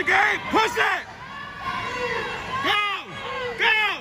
it, gang! Push it! Go! Go!